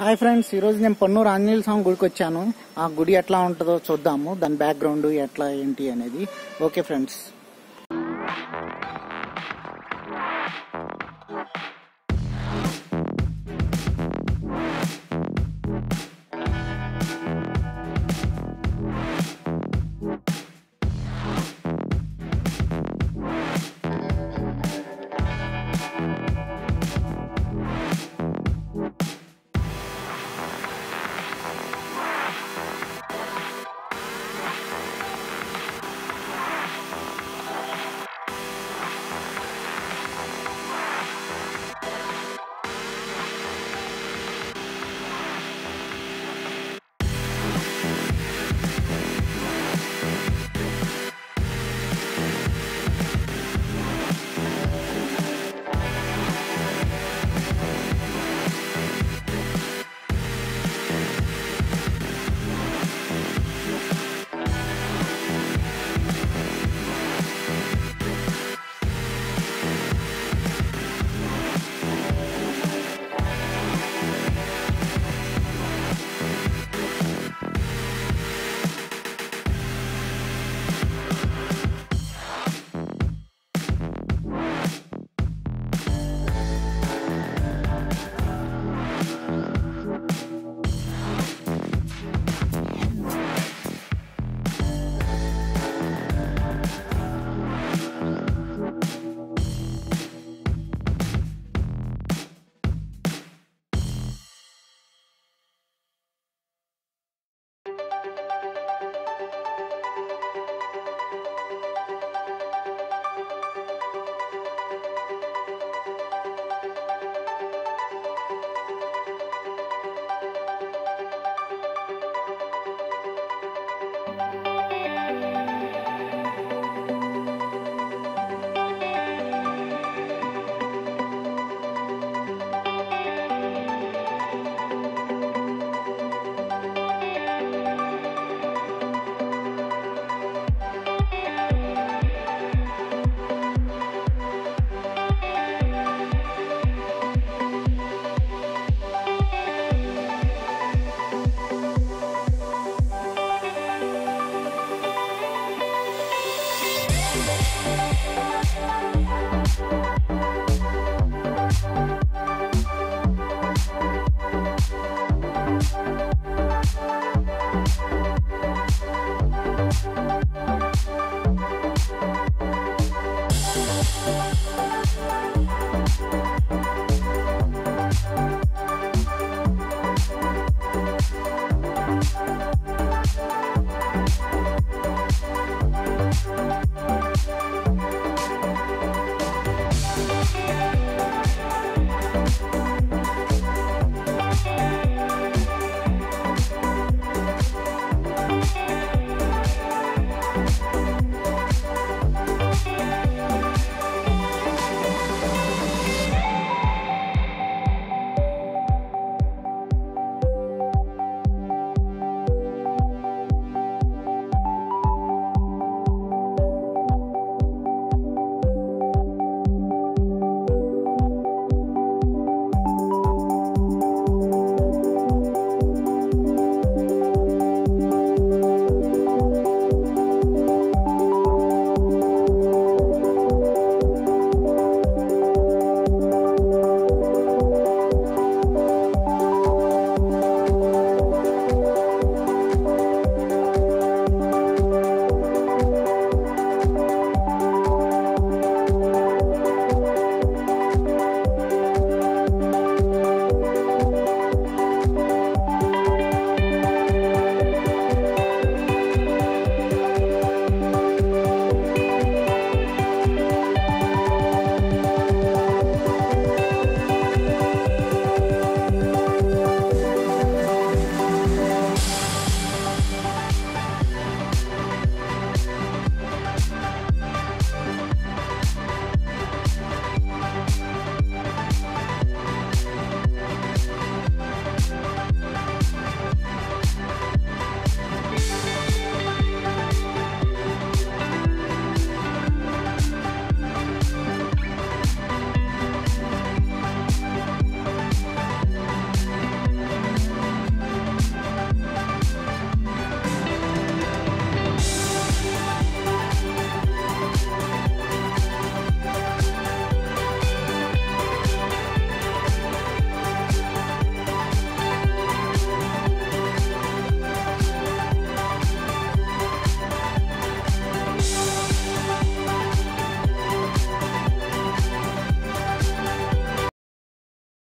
Hi friends ఈరోజు నేను పొన్నూరు ఆంజనేయ స్వామి గుడికి వచ్చాను. ఆ గుడి ఎట్లా ఉంటుందో చూద్దాము. దాని బ్యాక్గ్రౌండ్ ఎట్లా ఏంటి అనేది. Okay friends